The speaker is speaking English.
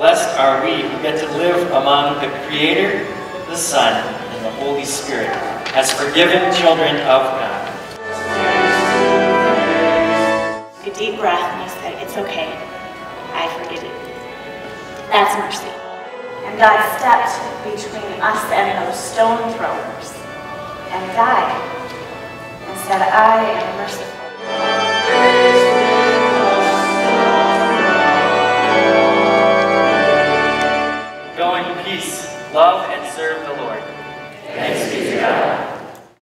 are we who get to live among the Creator, the Son, and the Holy Spirit as forgiven children of God. Take a deep breath and you say, It's okay. I forgive you. That's mercy. And God stepped between us and those stone throwers and died and said, I am merciful. Love and serve the Lord.